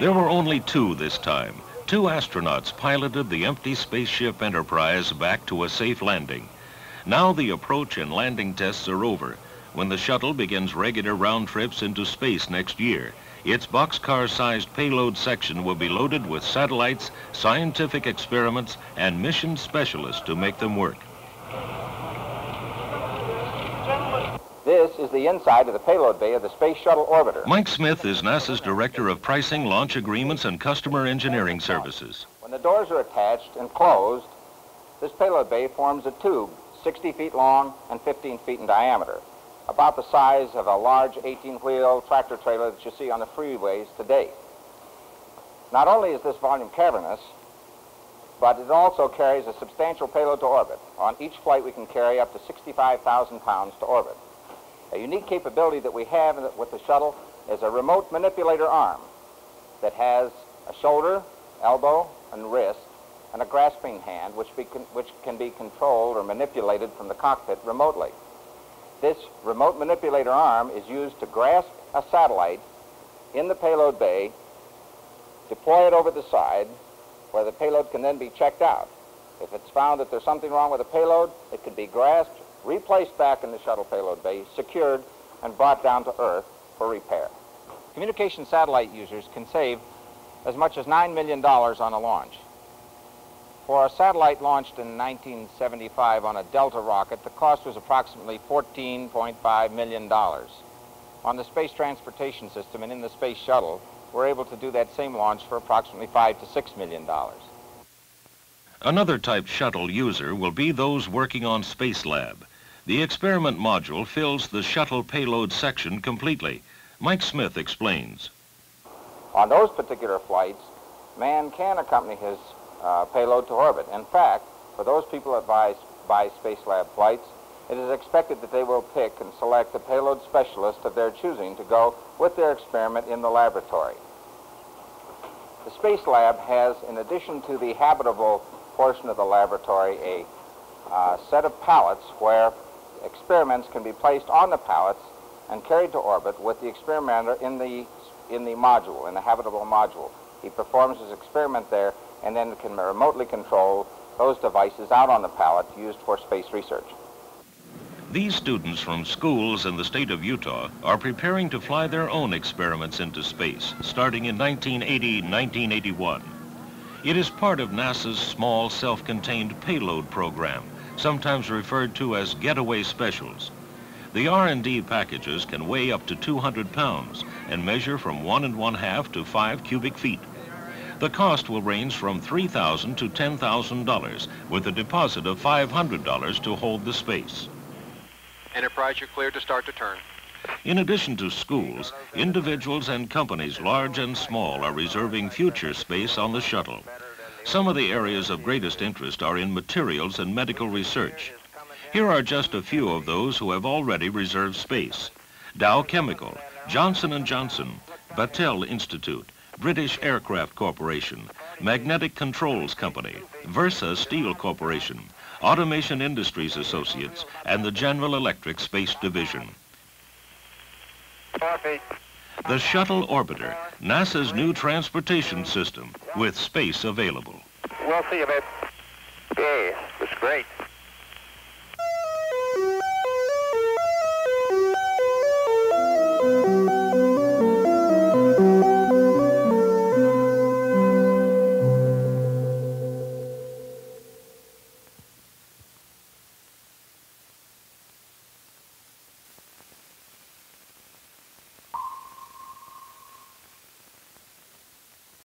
There were only two this time. Two astronauts piloted the empty spaceship Enterprise back to a safe landing. Now the approach and landing tests are over. When the shuttle begins regular round trips into space next year, its boxcar-sized payload section will be loaded with satellites, scientific experiments, and mission specialists to make them work. This is the inside of the payload bay of the Space Shuttle Orbiter. Mike Smith is NASA's Director of Pricing, Launch Agreements, and Customer Engineering Services. When the doors are attached and closed, this payload bay forms a tube 60 feet long and 15 feet in diameter, about the size of a large 18-wheel tractor trailer that you see on the freeways today. Not only is this volume cavernous, but it also carries a substantial payload to orbit. On each flight, we can carry up to 65,000 pounds to orbit. A unique capability that we have with the shuttle is a remote manipulator arm that has a shoulder, elbow, and wrist, and a grasping hand which, which can be controlled or manipulated from the cockpit remotely. This remote manipulator arm is used to grasp a satellite in the payload bay, deploy it over the side, where the payload can then be checked out. If it's found that there's something wrong with the payload, it can be grasped, replaced back in the shuttle payload bay, secured, and brought down to Earth for repair. Communication satellite users can save as much as $9 million on a launch. For a satellite launched in 1975 on a Delta rocket, the cost was approximately $14.5 million. On the Space Transportation System and in the Space Shuttle, we're able to do that same launch for approximately five to $6 million. Another type shuttle user will be those working on Spacelab. The experiment module fills the shuttle payload section completely. Mike Smith explains. On those particular flights, man can accompany his uh, payload to orbit. In fact, for those people that buy, buy Spacelab flights, it is expected that they will pick and select a payload specialist of their choosing to go with their experiment in the laboratory. The Space Lab has, in addition to the habitable portion of the laboratory a uh, set of pallets where experiments can be placed on the pallets and carried to orbit with the experimenter in the, in the module, in the habitable module. He performs his experiment there and then can remotely control those devices out on the pallet used for space research. These students from schools in the state of Utah are preparing to fly their own experiments into space, starting in 1980-1981. It is part of NASA's small self-contained payload program, sometimes referred to as getaway specials. The R&D packages can weigh up to 200 pounds and measure from one and one half to five cubic feet. The cost will range from $3,000 to $10,000 with a deposit of $500 to hold the space. Enterprise, you're cleared to start to turn. In addition to schools, individuals and companies large and small are reserving future space on the shuttle. Some of the areas of greatest interest are in materials and medical research. Here are just a few of those who have already reserved space. Dow Chemical, Johnson & Johnson, Battelle Institute, British Aircraft Corporation, Magnetic Controls Company, Versa Steel Corporation, Automation Industries Associates, and the General Electric Space Division. The Shuttle Orbiter, NASA's new transportation system with space available. We'll see you, babe. Yay, it's great.